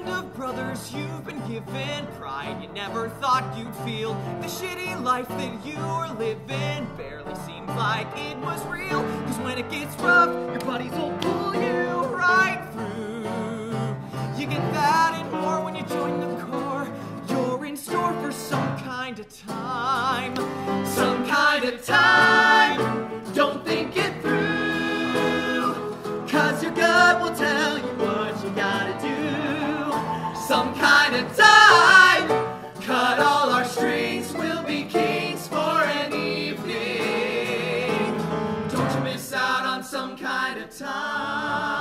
band of brothers you've been given pride you never thought you'd feel. The shitty life that you're living barely seems like it was real. Cause when it gets rough, your buddies will pull you right through. You get that and more when you join the corps. You're in store for some kind of time. Some kind of time. Don't think it through. Cause your gut will tell some kind of time. Cut all our strings, we'll be kings for an evening. Don't you miss out on some kind of time.